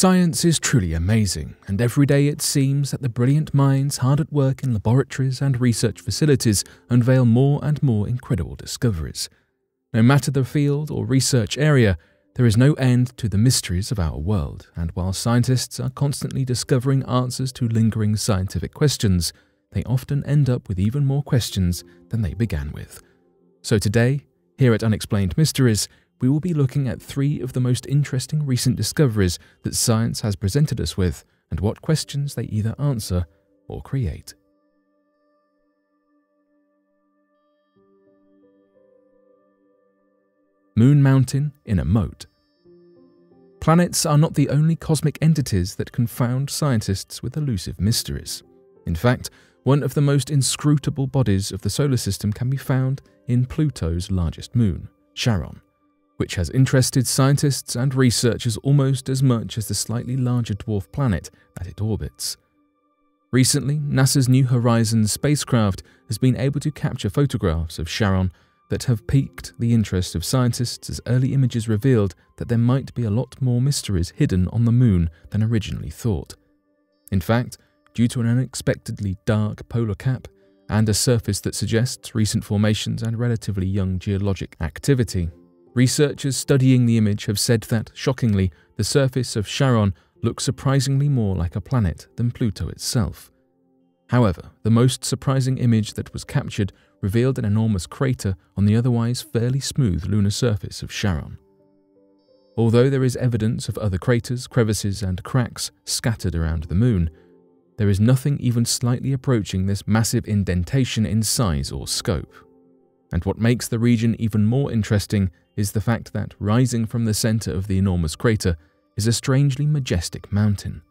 Science is truly amazing, and every day it seems that the brilliant minds hard at work in laboratories and research facilities unveil more and more incredible discoveries. No matter the field or research area, there is no end to the mysteries of our world, and while scientists are constantly discovering answers to lingering scientific questions, they often end up with even more questions than they began with. So today, here at Unexplained Mysteries, we will be looking at three of the most interesting recent discoveries that science has presented us with and what questions they either answer or create. Moon Mountain in a Moat. Planets are not the only cosmic entities that confound scientists with elusive mysteries. In fact, one of the most inscrutable bodies of the solar system can be found in Pluto's largest moon, Charon which has interested scientists and researchers almost as much as the slightly larger dwarf planet that it orbits. Recently, NASA's New Horizons spacecraft has been able to capture photographs of Charon that have piqued the interest of scientists as early images revealed that there might be a lot more mysteries hidden on the moon than originally thought. In fact, due to an unexpectedly dark polar cap and a surface that suggests recent formations and relatively young geologic activity, Researchers studying the image have said that, shockingly, the surface of Charon looks surprisingly more like a planet than Pluto itself. However, the most surprising image that was captured revealed an enormous crater on the otherwise fairly smooth lunar surface of Charon. Although there is evidence of other craters, crevices, and cracks scattered around the moon, there is nothing even slightly approaching this massive indentation in size or scope. And what makes the region even more interesting is the fact that rising from the center of the enormous crater is a strangely majestic mountain.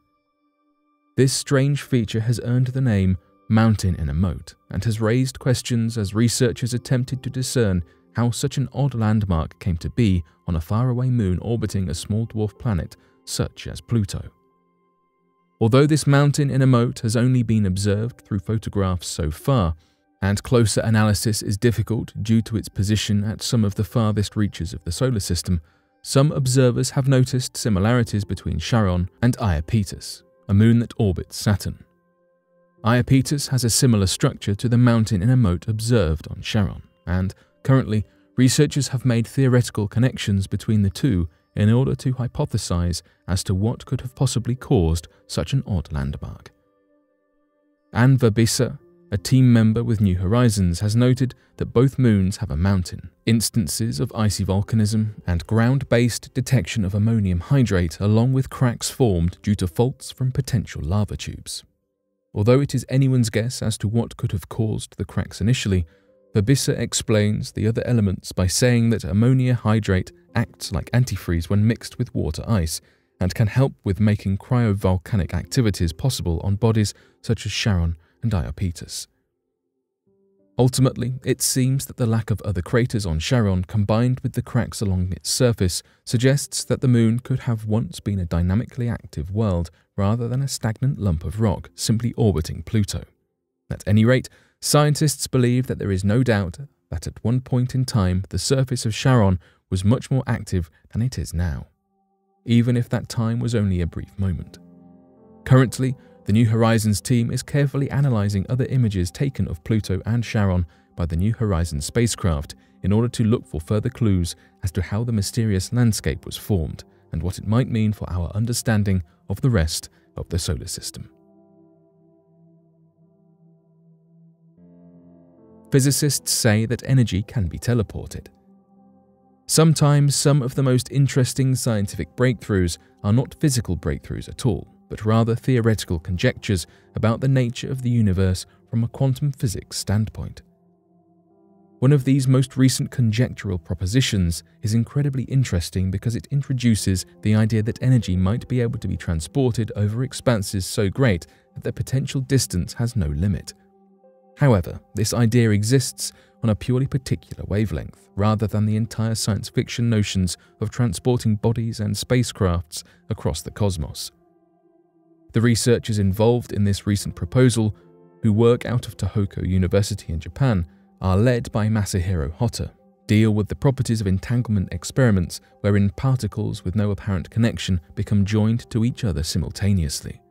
This strange feature has earned the name Mountain in a Moat and has raised questions as researchers attempted to discern how such an odd landmark came to be on a faraway moon orbiting a small dwarf planet such as Pluto. Although this mountain in a moat has only been observed through photographs so far, and closer analysis is difficult due to its position at some of the farthest reaches of the solar system, some observers have noticed similarities between Charon and Iapetus, a moon that orbits Saturn. Iapetus has a similar structure to the mountain in a moat observed on Charon, and currently, researchers have made theoretical connections between the two in order to hypothesize as to what could have possibly caused such an odd landmark. Anne Verbiscer a team member with New Horizons has noted that both moons have a mountain. Instances of icy volcanism and ground based detection of ammonium hydrate, along with cracks formed due to faults from potential lava tubes. Although it is anyone's guess as to what could have caused the cracks initially, Verbiscer explains the other elements by saying that ammonia hydrate acts like antifreeze when mixed with water ice and can help with making cryovolcanic activities possible on bodies such as Charon and Iapetus. Ultimately, it seems that the lack of other craters on Charon combined with the cracks along its surface suggests that the moon could have once been a dynamically active world rather than a stagnant lump of rock simply orbiting Pluto. At any rate, scientists believe that there is no doubt that at one point in time the surface of Charon was much more active than it is now, even if that time was only a brief moment. Currently, the New Horizons team is carefully analysing other images taken of Pluto and Charon by the New Horizons spacecraft in order to look for further clues as to how the mysterious landscape was formed and what it might mean for our understanding of the rest of the solar system. Physicists say that energy can be teleported. Sometimes some of the most interesting scientific breakthroughs are not physical breakthroughs at all but rather theoretical conjectures about the nature of the universe from a quantum physics standpoint. One of these most recent conjectural propositions is incredibly interesting because it introduces the idea that energy might be able to be transported over expanses so great that the potential distance has no limit. However, this idea exists on a purely particular wavelength, rather than the entire science fiction notions of transporting bodies and spacecrafts across the cosmos. The researchers involved in this recent proposal, who work out of Tohoku University in Japan, are led by Masahiro Hotta, deal with the properties of entanglement experiments wherein particles with no apparent connection become joined to each other simultaneously.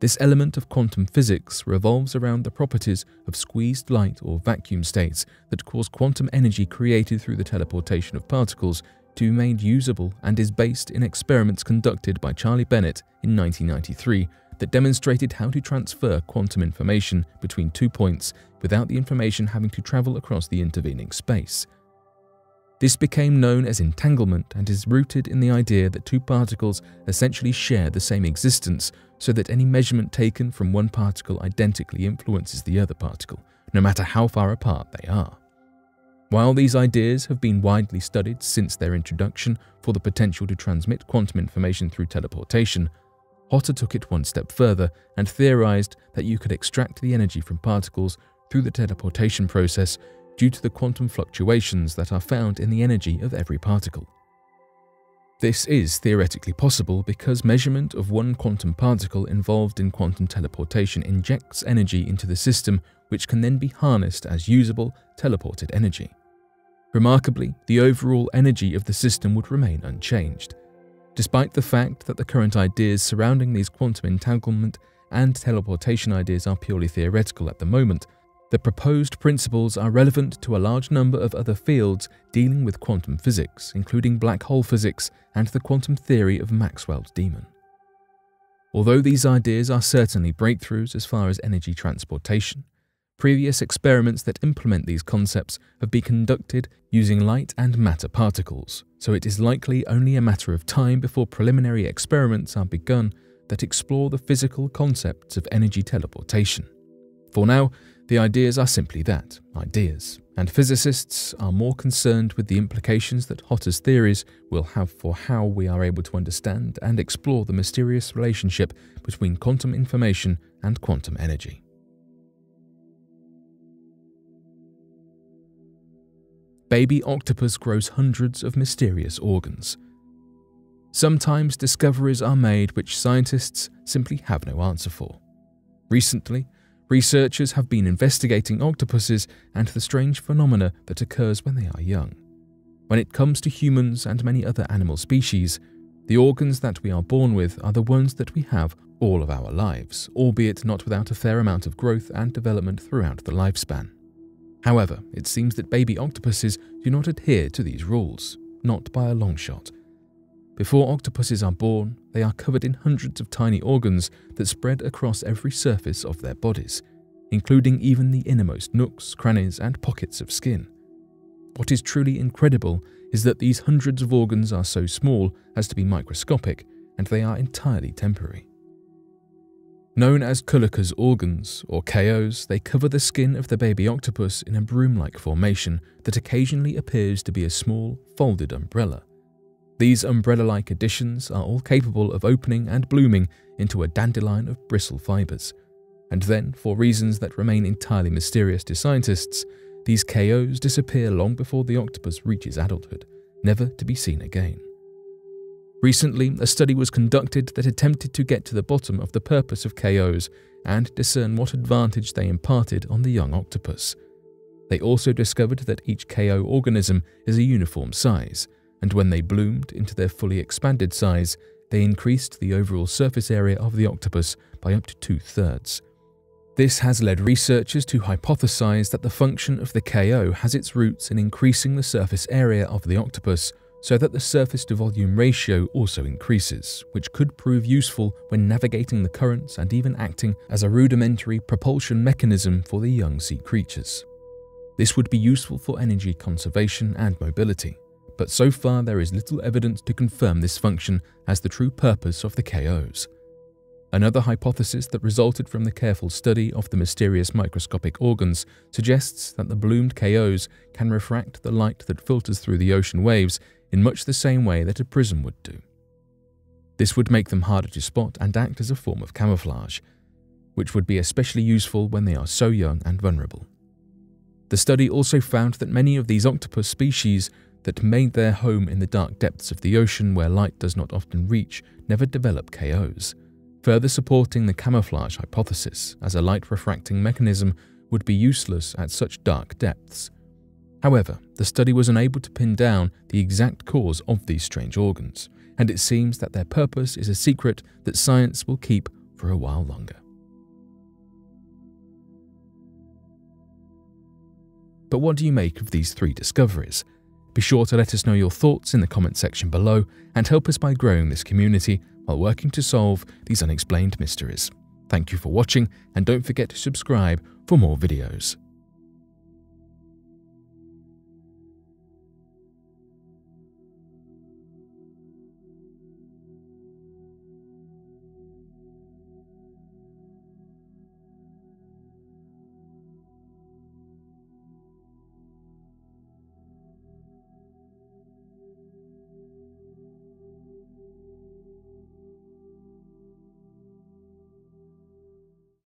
This element of quantum physics revolves around the properties of squeezed light or vacuum states that cause quantum energy created through the teleportation of particles to made usable and is based in experiments conducted by Charlie Bennett in 1993 that demonstrated how to transfer quantum information between two points without the information having to travel across the intervening space. This became known as entanglement and is rooted in the idea that two particles essentially share the same existence so that any measurement taken from one particle identically influences the other particle, no matter how far apart they are. While these ideas have been widely studied since their introduction for the potential to transmit quantum information through teleportation, Hotta took it one step further and theorized that you could extract the energy from particles through the teleportation process due to the quantum fluctuations that are found in the energy of every particle. This is theoretically possible because measurement of one quantum particle involved in quantum teleportation injects energy into the system which can then be harnessed as usable, teleported energy. Remarkably, the overall energy of the system would remain unchanged, Despite the fact that the current ideas surrounding these quantum entanglement and teleportation ideas are purely theoretical at the moment, the proposed principles are relevant to a large number of other fields dealing with quantum physics, including black hole physics and the quantum theory of Maxwell's demon. Although these ideas are certainly breakthroughs as far as energy transportation, Previous experiments that implement these concepts have been conducted using light and matter particles, so it is likely only a matter of time before preliminary experiments are begun that explore the physical concepts of energy teleportation. For now, the ideas are simply that, ideas, and physicists are more concerned with the implications that Hotta's theories will have for how we are able to understand and explore the mysterious relationship between quantum information and quantum energy. Baby octopus grows hundreds of mysterious organs. Sometimes discoveries are made which scientists simply have no answer for. Recently, researchers have been investigating octopuses and the strange phenomena that occurs when they are young. When it comes to humans and many other animal species, the organs that we are born with are the ones that we have all of our lives, albeit not without a fair amount of growth and development throughout the lifespan. However, it seems that baby octopuses do not adhere to these rules, not by a long shot. Before octopuses are born, they are covered in hundreds of tiny organs that spread across every surface of their bodies, including even the innermost nooks, crannies, and pockets of skin. What is truly incredible is that these hundreds of organs are so small as to be microscopic, and they are entirely temporary. Known as Kölliker's organs, or KOs, they cover the skin of the baby octopus in a broom-like formation that occasionally appears to be a small, folded umbrella. These umbrella-like additions are all capable of opening and blooming into a dandelion of bristle fibers. And then, for reasons that remain entirely mysterious to scientists, these KOs disappear long before the octopus reaches adulthood, never to be seen again. Recently, a study was conducted that attempted to get to the bottom of the purpose of KOs and discern what advantage they imparted on the young octopus. They also discovered that each KO organism is a uniform size, and when they bloomed into their fully expanded size, they increased the overall surface area of the octopus by up to two thirds. This has led researchers to hypothesize that the function of the KO has its roots in increasing the surface area of the octopus so that the surface to volume ratio also increases, which could prove useful when navigating the currents and even acting as a rudimentary propulsion mechanism for the young sea creatures. This would be useful for energy conservation and mobility, but so far there is little evidence to confirm this function as the true purpose of the KOs. Another hypothesis that resulted from the careful study of the mysterious microscopic organs suggests that the bloomed KOs can refract the light that filters through the ocean waves in much the same way that a prism would do. This would make them harder to spot and act as a form of camouflage, which would be especially useful when they are so young and vulnerable. The study also found that many of these octopus species that made their home in the dark depths of the ocean where light does not often reach never develop KOs, further supporting the camouflage hypothesis as a light refracting mechanism would be useless at such dark depths. However, the study was unable to pin down the exact cause of these strange organs, and it seems that their purpose is a secret that science will keep for a while longer. But what do you make of these three discoveries? Be sure to let us know your thoughts in the comment section below and help us by growing this community while working to solve these unexplained mysteries. Thank you for watching and don't forget to subscribe for more videos.